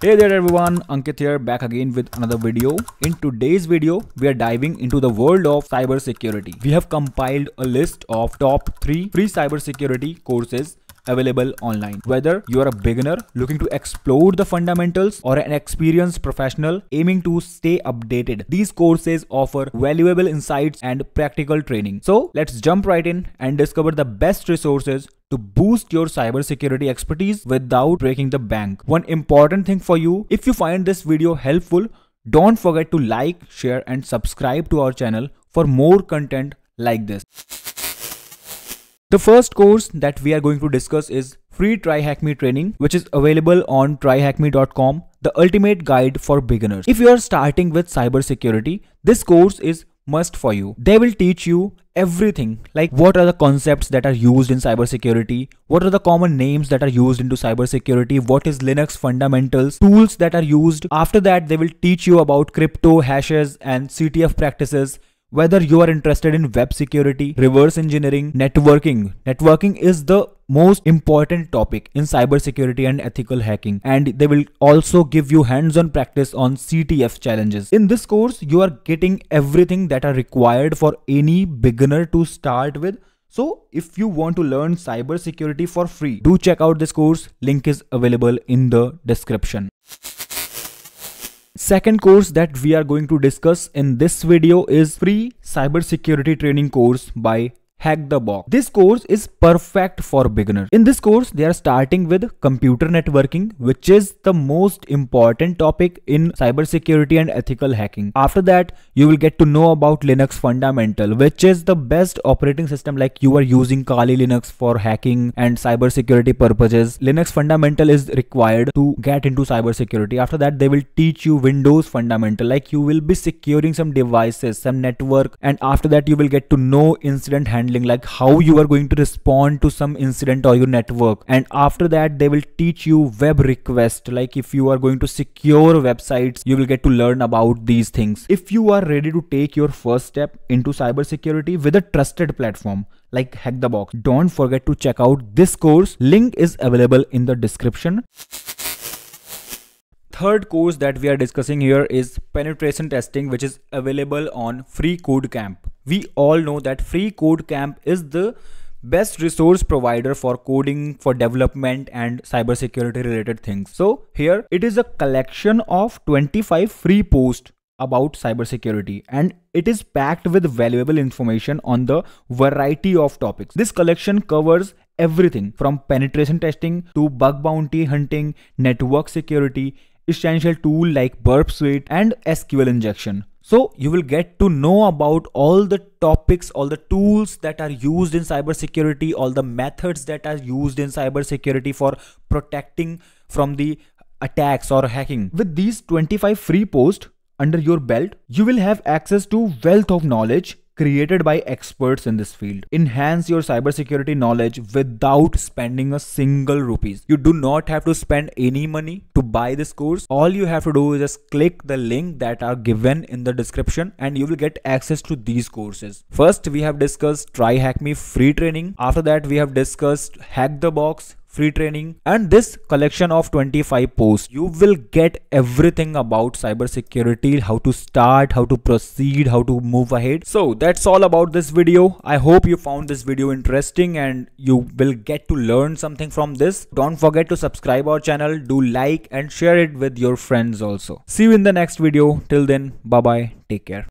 Hey there everyone, Ankit here back again with another video. In today's video, we are diving into the world of cybersecurity. We have compiled a list of top 3 free cybersecurity courses available online. Whether you are a beginner looking to explore the fundamentals or an experienced professional aiming to stay updated, these courses offer valuable insights and practical training. So let's jump right in and discover the best resources to boost your cybersecurity expertise without breaking the bank. One important thing for you, if you find this video helpful, don't forget to like, share and subscribe to our channel for more content like this. The first course that we are going to discuss is free TryHackMe training which is available on tryhackme.com, the ultimate guide for beginners. If you are starting with cybersecurity, this course is must for you. They will teach you everything. Like what are the concepts that are used in cybersecurity, what are the common names that are used into cybersecurity, what is Linux fundamentals, tools that are used. After that, they will teach you about crypto hashes and CTF practices whether you are interested in web security, reverse engineering, networking. Networking is the most important topic in cybersecurity and ethical hacking and they will also give you hands-on practice on CTF challenges. In this course, you are getting everything that are required for any beginner to start with so if you want to learn cybersecurity for free, do check out this course. Link is available in the description. Second course that we are going to discuss in this video is free cybersecurity training course by Hack the Box. This course is perfect for beginners. In this course, they are starting with computer networking, which is the most important topic in cybersecurity and ethical hacking. After that, you will get to know about Linux fundamental, which is the best operating system like you are using Kali Linux for hacking and cybersecurity purposes. Linux fundamental is required to get into cybersecurity. After that, they will teach you Windows fundamental, like you will be securing some devices, some network, and after that, you will get to know incident handling handling like how you are going to respond to some incident or your network. And after that they will teach you web request. Like if you are going to secure websites you will get to learn about these things. If you are ready to take your first step into cybersecurity with a trusted platform like hack the box don't forget to check out this course. Link is available in the description. Third course that we are discussing here is penetration testing which is available on free code camp we all know that free code camp is the best resource provider for coding for development and cybersecurity related things. So here it is a collection of 25 free posts about cybersecurity and it is packed with valuable information on the variety of topics. This collection covers everything from penetration testing to bug bounty hunting network security essential tool like burp suite and sql injection so you will get to know about all the topics, all the tools that are used in cybersecurity, all the methods that are used in cybersecurity for protecting from the attacks or hacking. With these 25 free posts under your belt, you will have access to wealth of knowledge created by experts in this field. Enhance your cybersecurity knowledge without spending a single rupees. You do not have to spend any money to buy this course. All you have to do is just click the link that are given in the description and you will get access to these courses. First, we have discussed Try Hack Me free training. After that, we have discussed Hack the Box free training and this collection of 25 posts you will get everything about cybersecurity how to start how to proceed how to move ahead. So that's all about this video. I hope you found this video interesting and you will get to learn something from this. Don't forget to subscribe our channel do like and share it with your friends also. See you in the next video. Till then bye bye take care